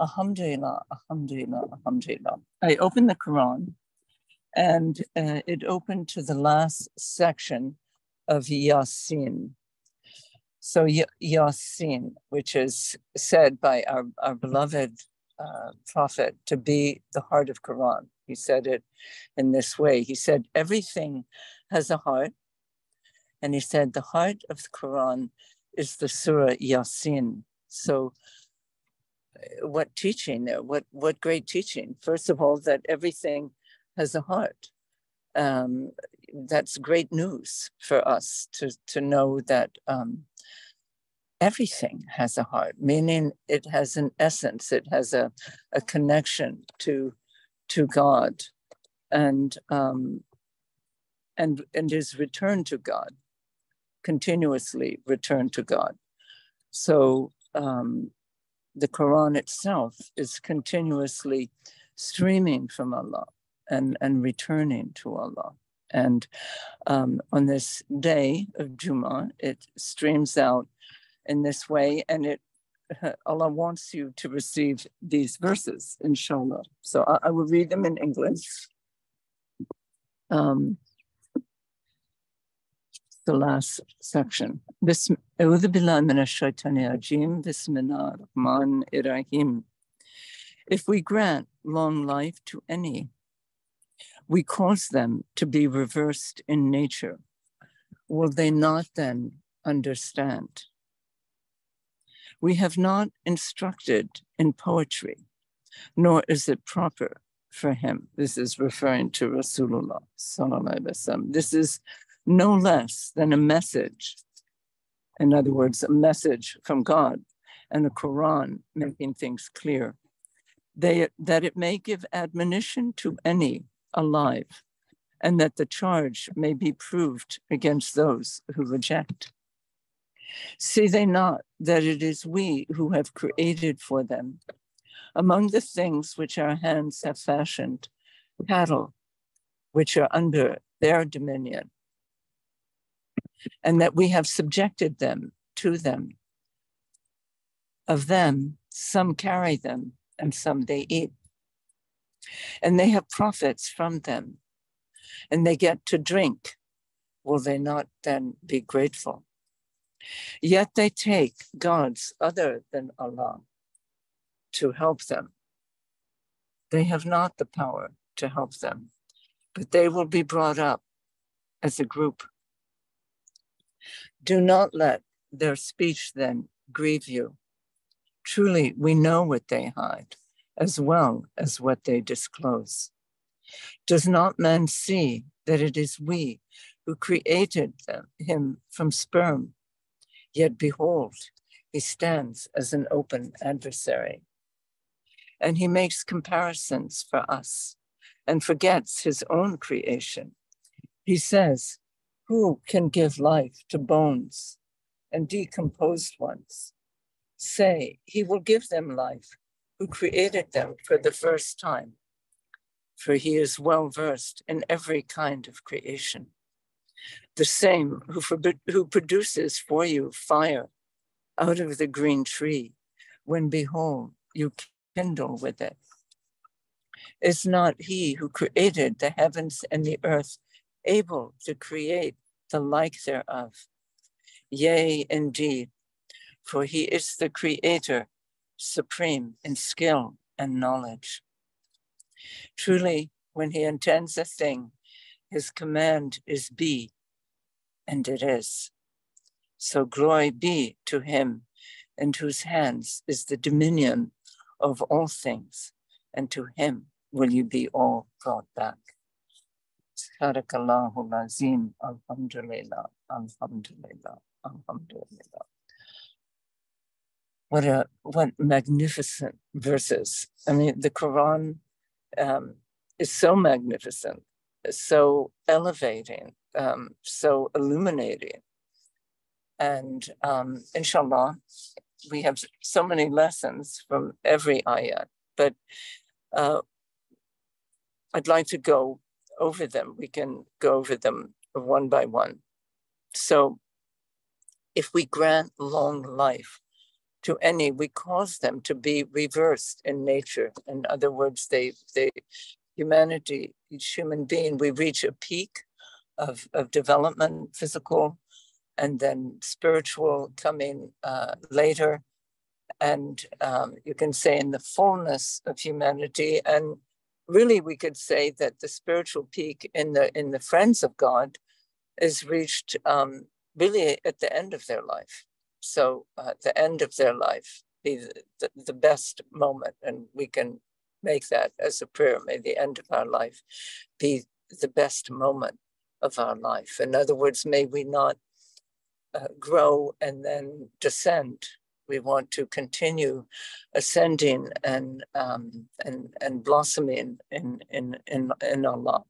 Alhamdulillah, Alhamdulillah, Alhamdulillah. I opened the Quran and uh, it opened to the last section of Yasin. So Yasin, which is said by our, our beloved uh, prophet to be the heart of Quran. He said it in this way. He said, everything has a heart. And he said, the heart of the Quran is the Surah Yasin. So what teaching there? What, what great teaching. First of all, that everything has a heart. Um, that's great news for us to, to know that um, everything has a heart, meaning it has an essence, it has a, a connection to, to God and, um, and, and is returned to God, continuously returned to God. So um, the Quran itself is continuously streaming from Allah and, and returning to Allah. And um, on this day of Jummah, it streams out in this way, and it Allah wants you to receive these verses, inshallah. So I, I will read them in English. Um, the last section. If we grant long life to any, we cause them to be reversed in nature. Will they not then understand? We have not instructed in poetry, nor is it proper for him. This is referring to Rasulullah. This is no less than a message. In other words, a message from God and the Quran making things clear. They, that it may give admonition to any alive, and that the charge may be proved against those who reject. See they not that it is we who have created for them, among the things which our hands have fashioned, cattle, which are under their dominion, and that we have subjected them to them. Of them, some carry them, and some they eat. And they have profits from them, and they get to drink. Will they not then be grateful? Yet they take gods other than Allah to help them. They have not the power to help them, but they will be brought up as a group. Do not let their speech then grieve you. Truly, we know what they hide as well as what they disclose. Does not man see that it is we who created them, him from sperm Yet behold, he stands as an open adversary. And he makes comparisons for us and forgets his own creation. He says, Who can give life to bones and decomposed ones? Say, He will give them life, who created them for the first time, for he is well versed in every kind of creation the same who, for, who produces for you fire out of the green tree, when behold, you kindle with it. Is not he who created the heavens and the earth able to create the like thereof? Yea, indeed, for he is the creator, supreme in skill and knowledge. Truly, when he intends a thing, his command is be, and it is. So glory be to him in whose hands is the dominion of all things, and to him will you be all brought back. Sadakallahu lazim, alhamdulillah, alhamdulillah, alhamdulillah. What a what magnificent verses. I mean, the Quran um, is so magnificent, so elevating, um, so illuminating. And um, inshallah, we have so many lessons from every ayat, but uh, I'd like to go over them. We can go over them one by one. So, if we grant long life to any, we cause them to be reversed in nature. In other words, they, they, humanity, each human being, we reach a peak of, of development, physical, and then spiritual coming uh, later. And um, you can say in the fullness of humanity. And really, we could say that the spiritual peak in the in the friends of God is reached um, really at the end of their life. So uh, the end of their life be the, the, the best moment, and we can make that as a prayer. May the end of our life be the best moment of our life. In other words, may we not uh, grow and then descend. We want to continue ascending and um, and and blossoming in in in, in Allah.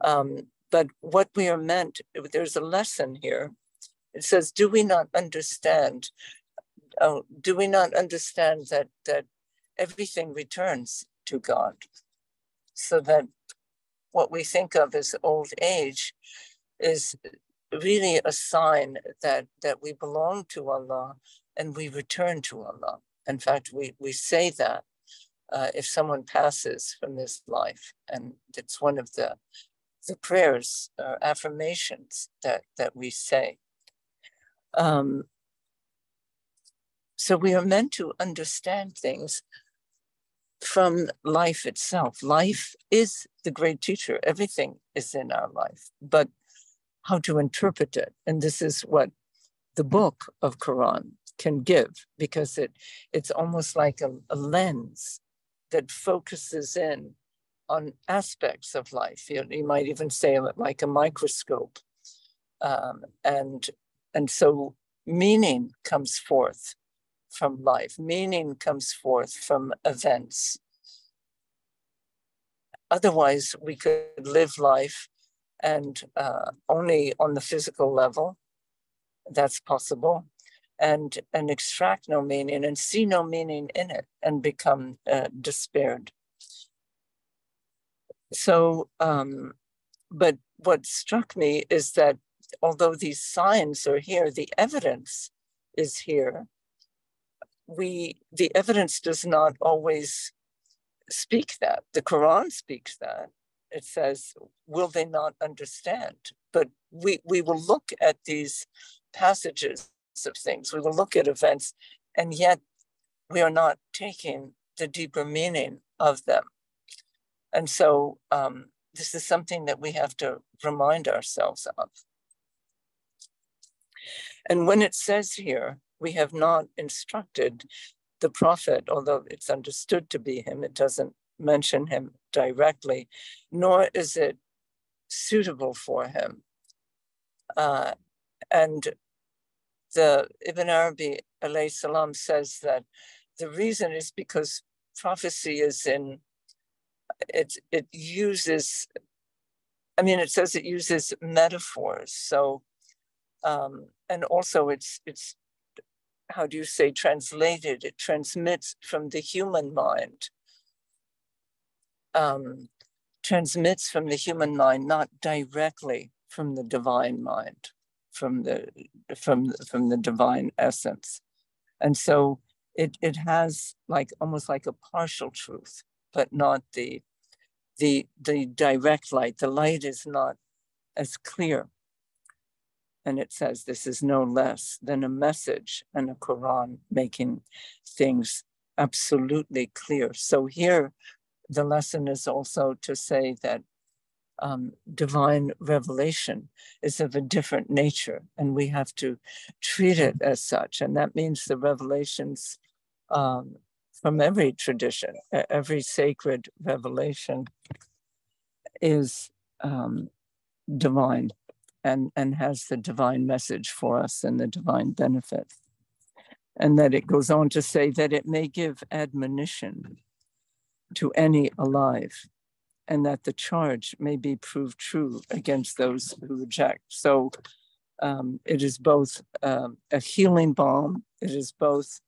Um, but what we are meant, there's a lesson here. It says, "Do we not understand? Uh, do we not understand that that everything returns to God, so that what we think of as old age is really a sign that that we belong to Allah and we return to Allah. In fact, we, we say that uh, if someone passes from this life, and it's one of the the prayers, or affirmations that that we say. Um, so we are meant to understand things from life itself. Life is the great teacher. Everything is in our life, but how to interpret it. And this is what the book of Quran can give because it it's almost like a, a lens that focuses in on aspects of life. You, you might even say like a microscope. Um, and and so meaning comes forth from life. Meaning comes forth from events. Otherwise, we could live life and uh, only on the physical level. That's possible. And, and extract no meaning and see no meaning in it and become uh, despaired. So, um, but what struck me is that although these signs are here, the evidence is here. We, the evidence does not always speak that. The Quran speaks that it says, will they not understand? But we, we will look at these passages of things, we will look at events, and yet we are not taking the deeper meaning of them. And so um, this is something that we have to remind ourselves of. And when it says here, we have not instructed the prophet, although it's understood to be him, it doesn't mention him directly, nor is it suitable for him. Uh, and the Ibn Arabi salam says that the reason is because prophecy is in it it uses I mean it says it uses metaphors so um, and also it's it's how do you say translated it transmits from the human mind um, transmits from the human mind, not directly from the divine mind, from the from from the divine essence, and so it it has like almost like a partial truth, but not the the the direct light. The light is not as clear. And it says this is no less than a message and a Quran making things absolutely clear. So here the lesson is also to say that um, divine revelation is of a different nature, and we have to treat it as such. And that means the revelations um, from every tradition, every sacred revelation is um, divine and, and has the divine message for us and the divine benefit. And that it goes on to say that it may give admonition to any alive, and that the charge may be proved true against those who reject. So um, it is both um, a healing balm, it is both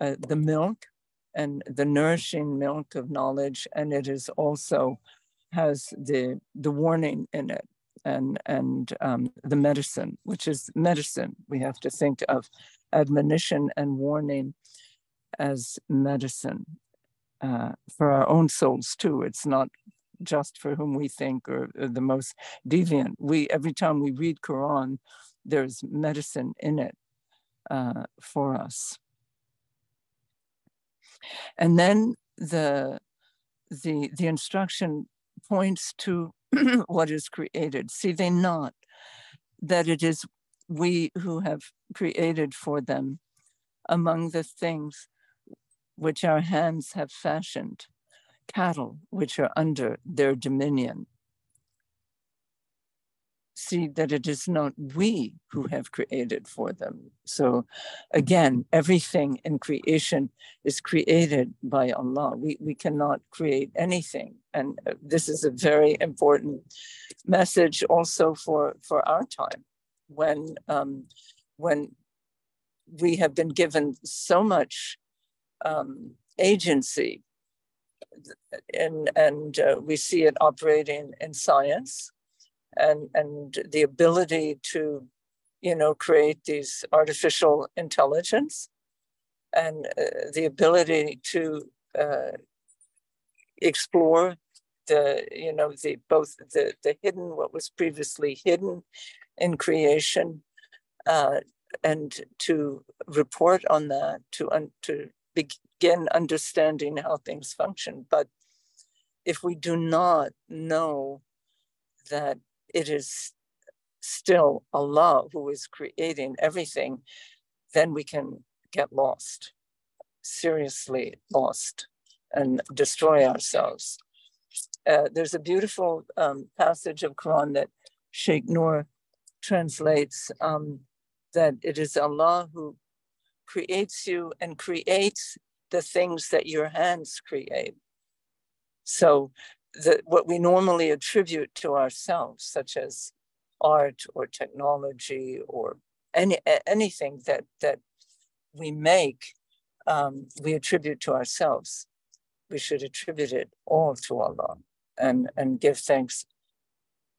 uh, the milk and the nourishing milk of knowledge, and it is also has the the warning in it and and um, the medicine, which is medicine. We have to think of admonition and warning as medicine uh, for our own souls too. It's not just for whom we think are the most deviant. We every time we read Quran, there's medicine in it uh, for us. And then the the the instruction points to what is created. See they not that it is we who have created for them among the things which our hands have fashioned, cattle which are under their dominion. See that it is not we who have created for them. So, again, everything in creation is created by Allah. We, we cannot create anything. And uh, this is a very important message also for, for our time when, um, when we have been given so much um, agency, and and uh, we see it operating in science, and and the ability to, you know, create these artificial intelligence, and uh, the ability to uh, explore the you know the both the the hidden what was previously hidden in creation uh, and to report on that to un, to begin understanding how things function. But if we do not know that it is still Allah who is creating everything, then we can get lost, seriously lost, and destroy ourselves. Uh, there's a beautiful um, passage of Quran that Sheikh Nur translates um, that it is Allah who creates you and creates the things that your hands create. So the, what we normally attribute to ourselves, such as art or technology or any anything that that we make, um, we attribute to ourselves. We should attribute it all to Allah and, and give thanks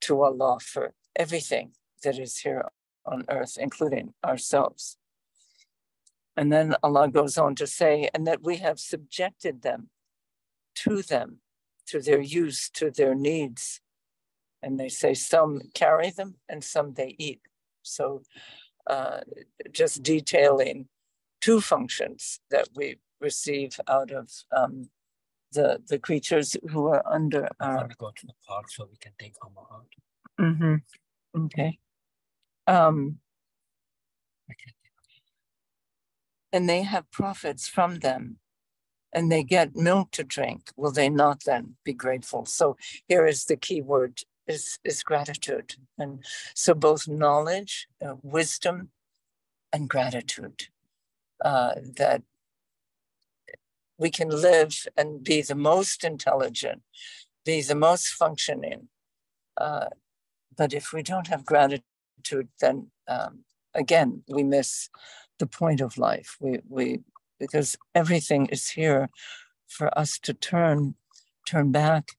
to Allah for everything that is here on earth, including ourselves. And then Allah goes on to say, and that we have subjected them to them, to their use, to their needs. And they say some carry them and some they eat. So uh, just detailing two functions that we receive out of um, the the creatures who are under our. Let me go to the park so we can take Amma out. Mm-hmm. Okay. Um, and they have profits from them and they get milk to drink, will they not then be grateful? So here is the key word is, is gratitude. And so both knowledge, uh, wisdom, and gratitude uh, that we can live and be the most intelligent, be the most functioning. Uh, but if we don't have gratitude, then um, again, we miss the point of life. We, we, because everything is here for us to turn, turn back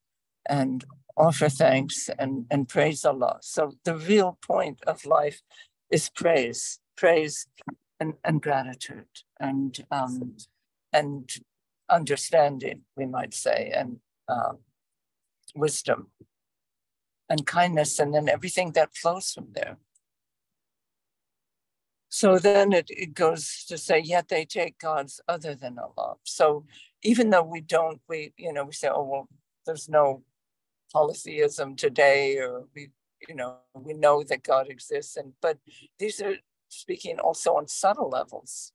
and offer thanks and, and praise Allah. So the real point of life is praise, praise and, and gratitude and, um, and understanding, we might say, and uh, wisdom and kindness, and then everything that flows from there. So then it, it goes to say, yet they take gods other than Allah. So even though we don't, we, you know, we say, oh, well, there's no polytheism today, or we, you know, we know that God exists. And, but these are speaking also on subtle levels.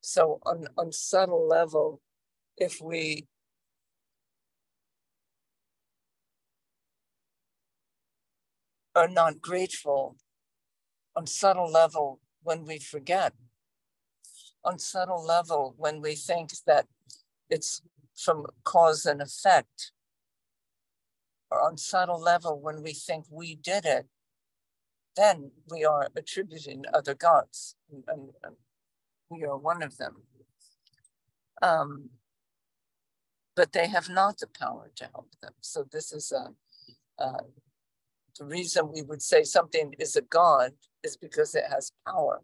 So on, on subtle level, if we are not grateful on subtle level when we forget, on subtle level when we think that it's from cause and effect, or on subtle level when we think we did it, then we are attributing other gods, and, and we are one of them. Um, but they have not the power to help them. So this is a, a the reason we would say something is a god is because it has power.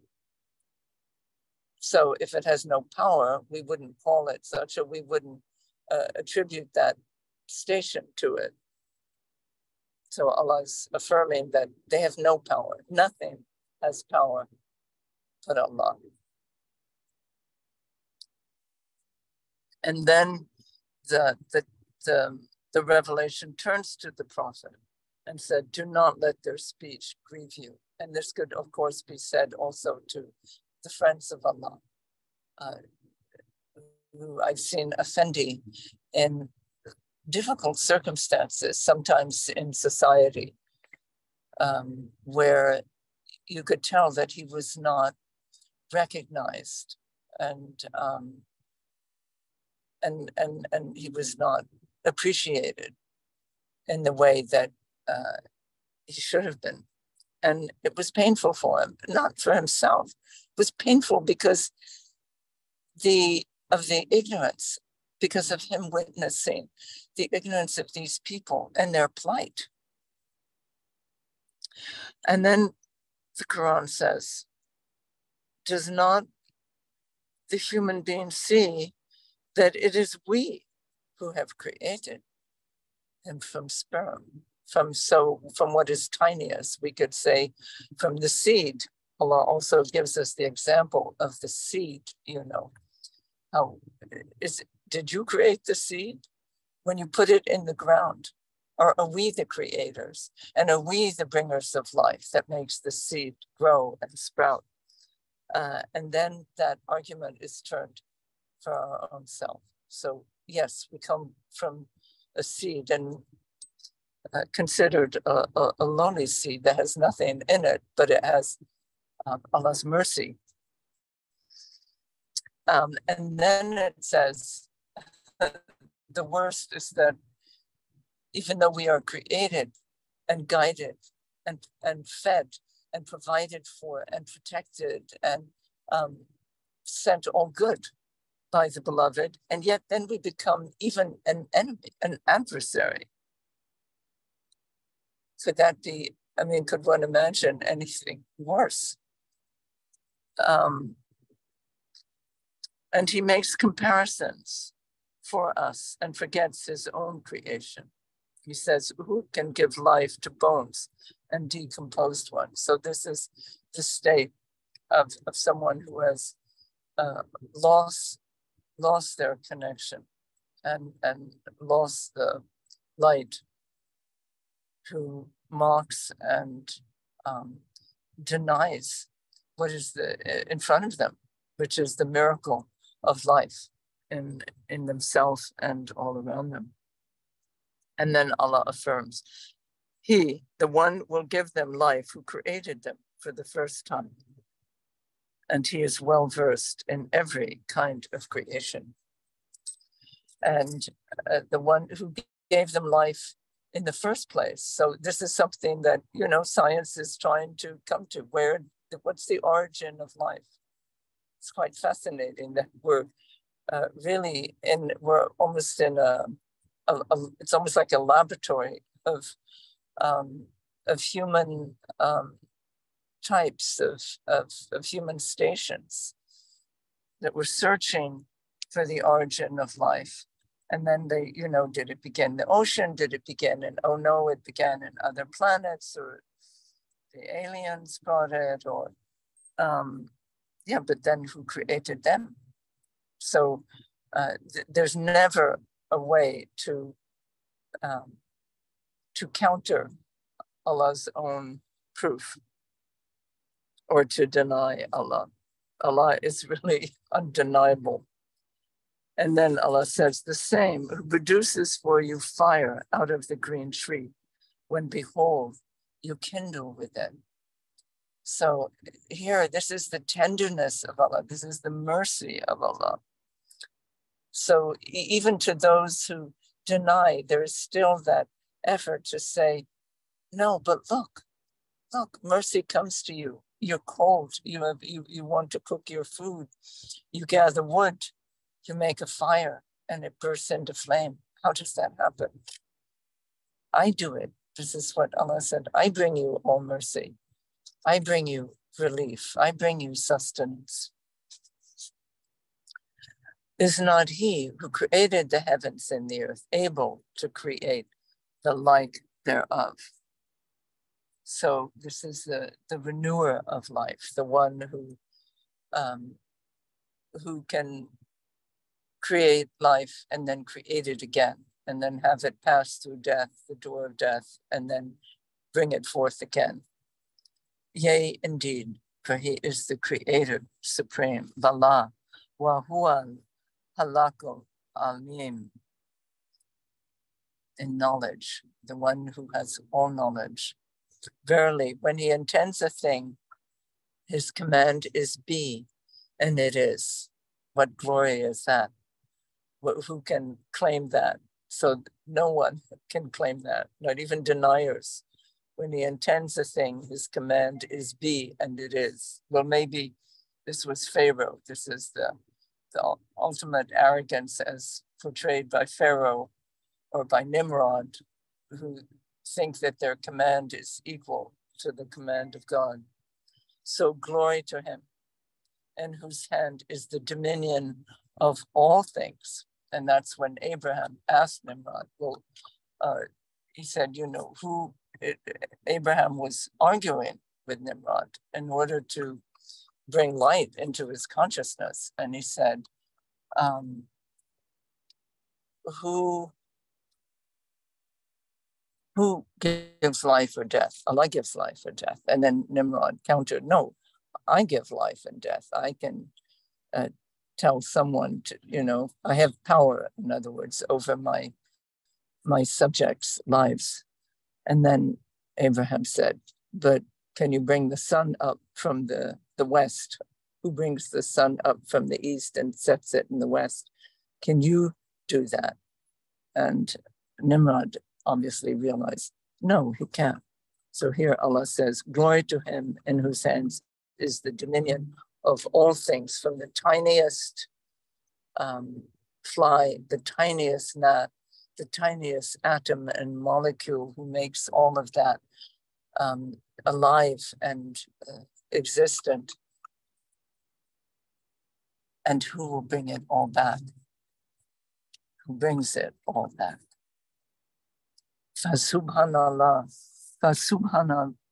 so if it has no power, we wouldn't call it such, or we wouldn't uh, attribute that station to it. So Allah's affirming that they have no power. Nothing has power but Allah. And then the, the, the, the revelation turns to the Prophet and said, Do not let their speech grieve you. And this could, of course, be said also to the friends of Allah, uh, who I've seen Effendi in difficult circumstances, sometimes in society, um, where you could tell that he was not recognized and um, and and and he was not appreciated in the way that uh, he should have been and it was painful for him not for himself. It was painful because the of the ignorance because of him witnessing the ignorance of these people and their plight. And then the quran says does not the human being see that it is we who have created him from sperm, from so from what is tiniest, we could say from the seed. Allah also gives us the example of the seed, you know. How is did you create the seed? When you put it in the ground, or are we the creators? And are we the bringers of life that makes the seed grow and sprout? Uh, and then that argument is turned for our own self. So yes, we come from a seed and uh, considered a, a, a, lonely seed that has nothing in it, but it has um, Allah's mercy. Um, and then it says, the worst is that even though we are created and guided and, and fed and provided for and protected and um, sent all good by the beloved, and yet then we become even an enemy, an adversary. Could that be? I mean, could one imagine anything worse? Um, and he makes comparisons for us and forgets his own creation. He says, Who can give life to bones and decomposed ones? So, this is the state of, of someone who has uh, lost lost their connection and and lost the light who mocks and um, denies what is the in front of them which is the miracle of life in in themselves and all around them and then allah affirms he the one will give them life who created them for the first time and he is well versed in every kind of creation. And uh, the one who gave them life in the first place. So this is something that you know science is trying to come to. Where what's the origin of life? It's quite fascinating that we're uh, really in. We're almost in a, a, a, It's almost like a laboratory of um, of human um, types of, of, of human stations that we're searching for the origin of life. And then they, you know, did it begin in the ocean? Did it begin in, oh no, it began in other planets or the aliens brought it or, um, yeah, but then who created them? So uh, th- there's never a way to, um, to counter Allah's own proof or to deny Allah. Allah is really undeniable. And then Allah says the same, who produces for you fire out of the green tree, when behold, you kindle with it. So here, this is the tenderness of Allah, this is the mercy of Allah. So even to those who deny, there is still that effort to say, no, but look, look, mercy comes to you. You're cold, you have you, you want to cook your food, you gather wood, you make a fire, and it bursts into flame. How does that happen? I do it. This is what Allah said. I bring you all mercy. I bring you relief. I bring you sustenance. Is not he who created the heavens and the earth able to create the like thereof? So this is the, the renewer of life, the one who um, who can create life and then create it again, and then have it pass through death, the door of death, and then bring it forth again. Yea, indeed, for he is the creator supreme, Bala, Wahual, Halako, Alim, in knowledge, the one who has all knowledge. Verily, when he intends a thing, his command is be, and it is. What glory is that? Who can claim that? So no one can claim that, not even deniers. When he intends a thing, his command is be, and it is. Well, maybe this was Pharaoh. This is the, the ultimate arrogance as portrayed by Pharaoh or by Nimrod, who think that their command is equal to the command of God. So glory to him, in whose hand is the dominion of all things. And that's when Abraham asked Nimrod, well, uh, he said, you know, who it, Abraham was arguing with Nimrod in order to bring light into his consciousness. And he said, um, who who gives life or death? Allah gives life or death. And then Nimrod countered, no, I give life and death. I can uh, tell someone to, you know, I have power, in other words, over my my subjects' lives. And then Abraham said, but can you bring the sun up from the, the west? Who brings the sun up from the east and sets it in the west? Can you do that? And Nimrod obviously realized, no, he can't. So here Allah says, Glory to him in whose hands is the dominion of all things, from the tiniest um, fly, the tiniest gnat, the tiniest atom and molecule who makes all of that um, alive and uh, existent, and who will bring it all back? Who brings it all back? Subhanallah,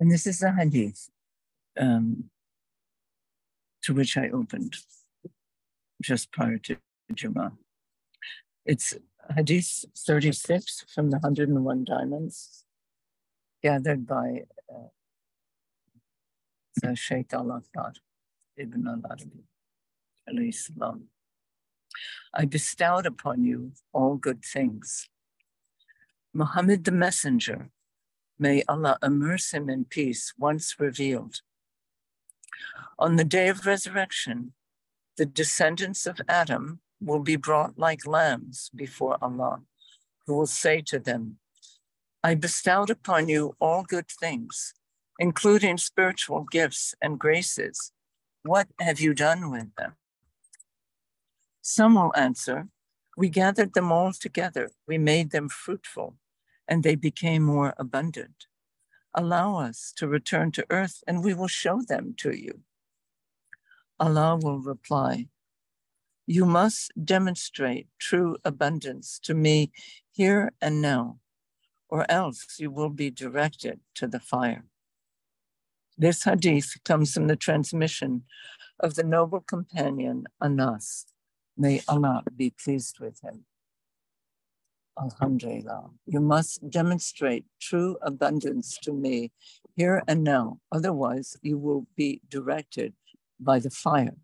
And this is the hadith um, to which I opened just prior to Jummah. It's hadith 36 from the 101 diamonds gathered by uh, Shaykh al-Akbar ibn al-Arabi alayhi salam. I bestowed upon you all good things. Muhammad the messenger May Allah immerse him in peace once revealed. On the day of resurrection, the descendants of Adam will be brought like lambs before Allah, who will say to them, I bestowed upon you all good things, including spiritual gifts and graces. What have you done with them? Some will answer, We gathered them all together, we made them fruitful and they became more abundant. Allow us to return to earth and we will show them to you. Allah will reply, You must demonstrate true abundance to me here and now, or else you will be directed to the fire. This hadith comes from the transmission of the noble companion Anas. May Allah be pleased with him. Alhamdulillah. You must demonstrate true abundance to me here and now. Otherwise, you will be directed by the fire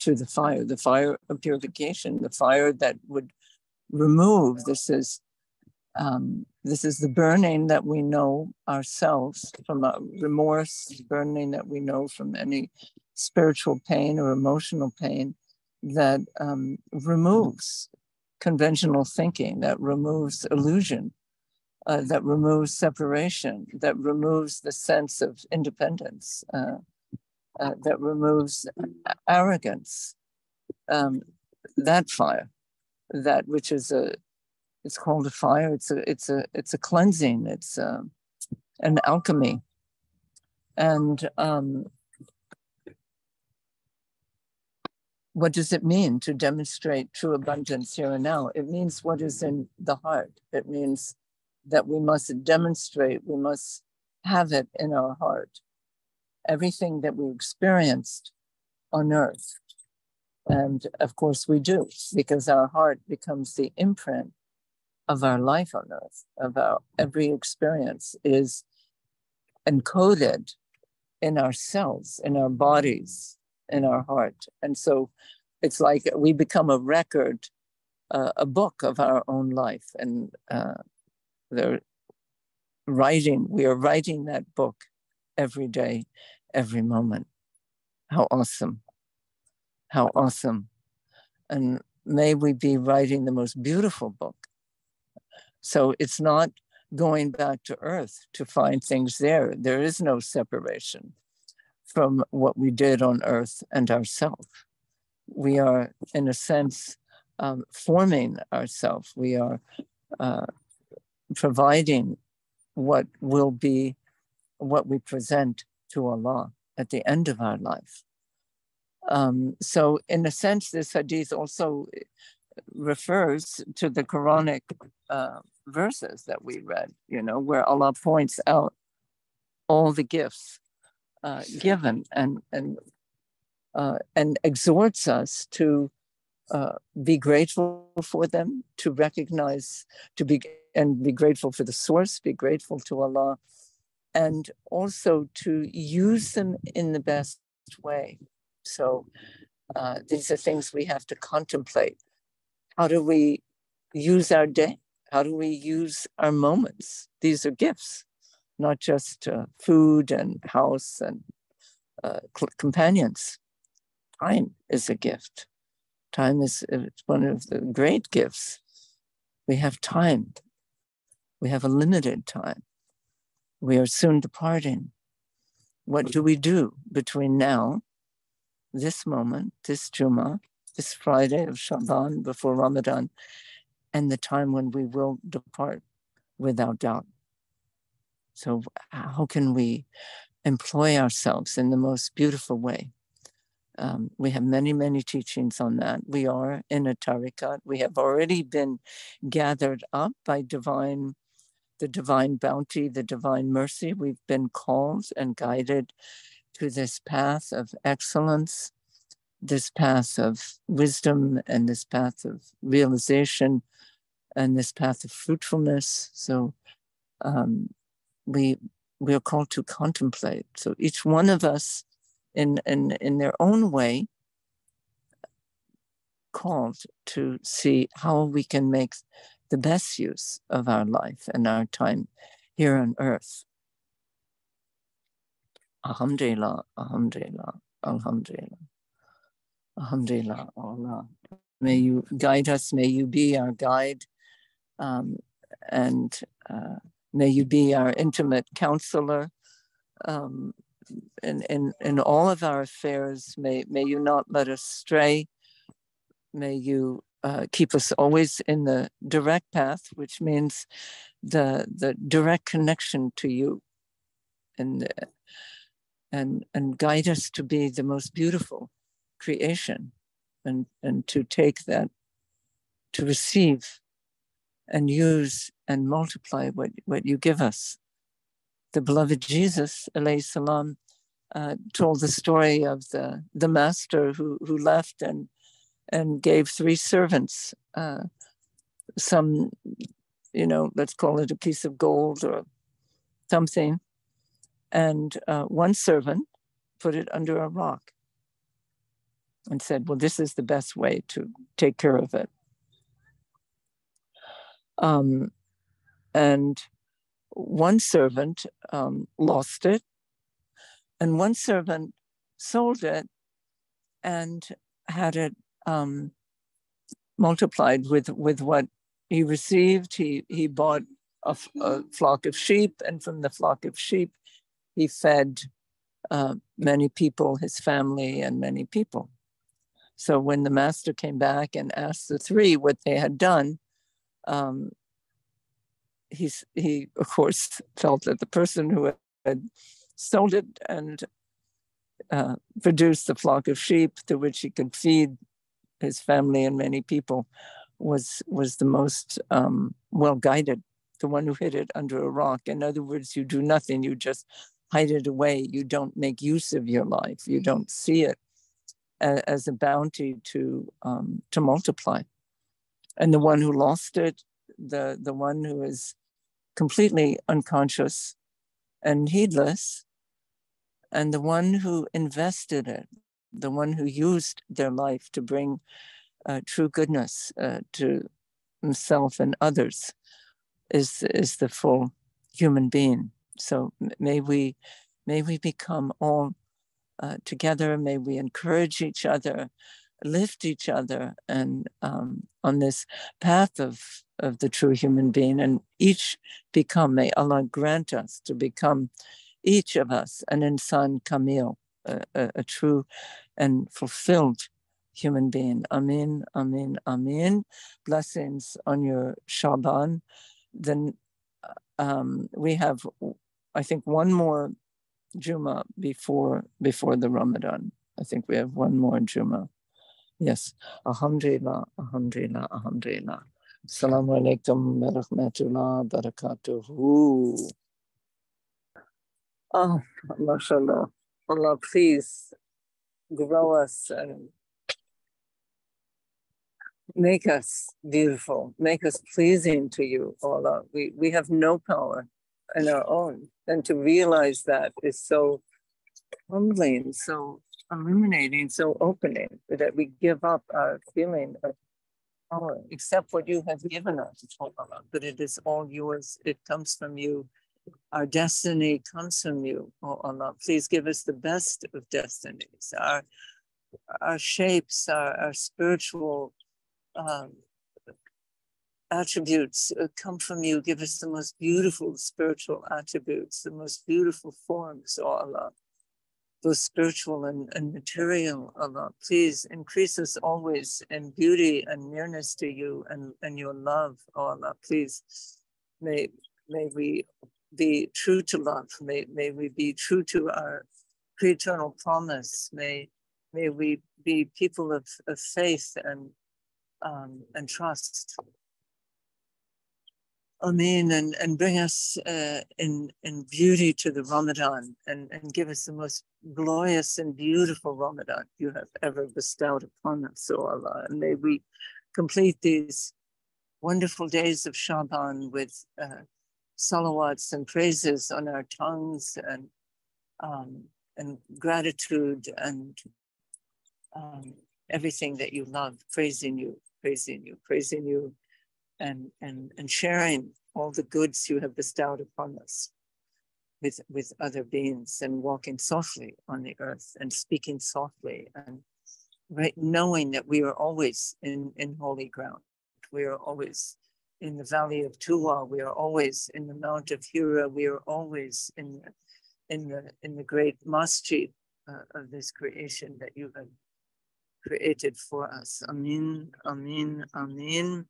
to the fire, the fire of purification, the fire that would remove this is um, This is the burning that we know ourselves from remorse, burning that we know from any spiritual pain or emotional pain that um, removes conventional thinking, that removes illusion, uh, that removes separation, that removes the sense of independence, uh, uh, that removes arrogance. Um, that fire, that which is a, it's called a fire. It's a, it's a, it's a cleansing. It's a, um, an alchemy, and um, what does it mean to demonstrate true abundance here and now? It means what is in the heart. It means that we must demonstrate, we must have it in our heart. Everything that we experienced on earth. And of course, we do, because our heart becomes the imprint of our life on earth, of our every experience is encoded in our cells, in our bodies, in our heart. And so it's like we become a record, uh, a book of our own life. And uh, they're writing, we are writing that book every day, every moment. How awesome. How awesome. And may we be writing the most beautiful book. So it's not going back to earth to find things there. There is no separation from what we did on earth and ourselves. We are, in a sense, um, forming ourselves. We are uh, providing what will be what we present to Allah at the end of our life. Um, so, in a sense, this hadith also refers to the Quranic uh, verses that we read, you know, where Allah points out all the gifts uh, given and and uh, and exhorts us to uh, be grateful for them, to recognize, to be and be grateful for the source, be grateful to Allah, and also to use them in the best way. So uh, these are things we have to contemplate. How do we use our day? How do we use our moments? These are gifts, not just uh, food and house and uh, companions. Time is a gift. Time is one of the great gifts. We have time. We have a limited time. We are soon departing. What do we do between now, this moment, this Jummah, this Friday of Shaban before Ramadan, and the time when we will depart without doubt. So, how can we employ ourselves in the most beautiful way? Um, we have many, many teachings on that. We are in a tariqat. We have already been gathered up by divine, the divine bounty, the divine mercy. We've been called and guided to this path of excellence, this path of wisdom, and this path of realization and this path of fruitfulness. So um, we we are called to contemplate. So each one of us, in in in their own way, called to see how we can make the best use of our life and our time here on earth. Alhamdulillah, Alhamdulillah, Alhamdulillah, Alhamdulillah, Allah. May you guide us, may you be our guide um, and uh, may you be our intimate counselor um, in, in, in all of our affairs. May, may you not let us stray. May you uh, keep us always in the direct path, which means the, the direct connection to you and, and, and guide us to be the most beautiful creation and, and to take that, to receive and use and multiply what, what you give us. The beloved Jesus, salam, uh, told the story of the, the master who, who left and, and gave three servants uh, some, you know, let's call it a piece of gold or something. And uh, one servant put it under a rock and said, Well, this is the best way to take care of it. Um, and one servant um, lost it, and one servant sold it and had it um, multiplied with with what he received. He he bought a, a, flock of sheep, and from the flock of sheep, he fed uh, many people, his family, and many people. So when the master came back and asked the three what they had done, um, he's, he, of course, felt that the person who had sold it and uh, produced the flock of sheep to which he could feed his family and many people was was the most um, well guided the one who hid it under a rock. In other words you do nothing you just hide it away. You don't make use of your life. You don't see it as a bounty to um, to multiply. And the one who lost it, the the one who is completely unconscious and heedless, and the one who invested it, the one who used their life to bring uh, true goodness uh, to himself and others, is is the full human being. So may we may we become all uh, together. May we encourage each other, lift each other, and um, on this path of, of the true human being, and each become, may Allah grant us to become each of us an insan kamil, a, a, a true and fulfilled human being. Amin, amin, amin. Blessings on your Shaban. Then uh, um, we have, I think, one more Juma before before the Ramadan. I think we have one more Juma. Yes. Alhamdulillah, Alhamdulillah, Alhamdulillah. Assalamu alaikum wa rahmatullah barakatuhu. Oh, mashallah. Allah, please grow us and make us beautiful, make us pleasing to you, Allah. We, we have no power in our own. And to realize that is so humbling, so illuminating, so opening that we give up our feeling of power, accept what you have given us, but it is all yours. It comes from you. Our destiny comes from you, oh Allah. Please give us the best of destinies, our, our shapes, our, our spiritual um, attributes uh, come from you. Give us the most beautiful spiritual attributes, the most beautiful forms, oh Allah. Both spiritual and, and material, Allah. Please increase us always in beauty and nearness to you and, and your love, oh Allah. Please may, may we be true to love. May, may we be true to our pre-eternal promise. May, may we be people of, of faith and, um, and trust. Amen, and, and bring us uh, in, in beauty to the Ramadan and, and give us the most glorious and beautiful Ramadan you have ever bestowed upon us, O Allah. And may we complete these wonderful days of Shaban with uh, salawats and praises on our tongues and, um, and gratitude and um, everything that you love, praising you, praising you, praising you and, and, and sharing all the goods you have bestowed upon us with, with other beings and walking softly on the earth and speaking softly and right knowing that we are always in, in holy ground. We are always in the valley of Tuwa. We are always in the Mount of Hira. We are always in, in, the, in the great masjid uh, of this creation that you have created for us. Amin, amin, amin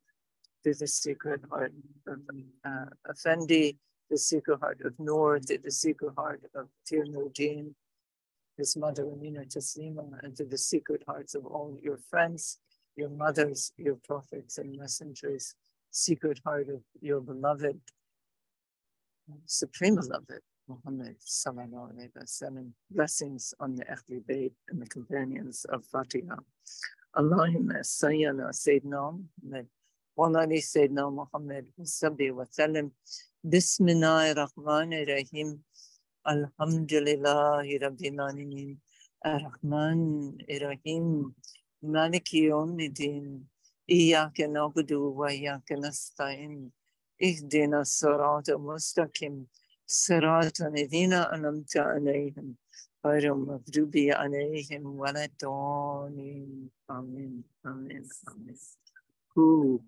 to the Sacred Heart of uh, Effendi, the Sacred Heart of Nur, to the Sacred Heart of Tir Nordin, his mother Amina Taslima, and to the Sacred Hearts of all your friends, your mothers, your prophets and messengers, Sacred Heart of your beloved, supreme beloved, Muhammad Sallallahu Alaihi Wasallam. Blessings on the Ahli Bayt and the companions of Fatiha. Allahumma sayyana sayyidina Muhammad وعلى سيدنا محمد صلى وسلم بسم الله الرحمن الرحيم الحمد لله رب العالمين الرحمن الرحيم مالك يوم الدين إياك نعبد وإياك نستعين اهدنا الصراط المستقيم صراط الذين أنعمت عليهم غير المغضوب عليهم ولا الضالين آمين آمين آمين who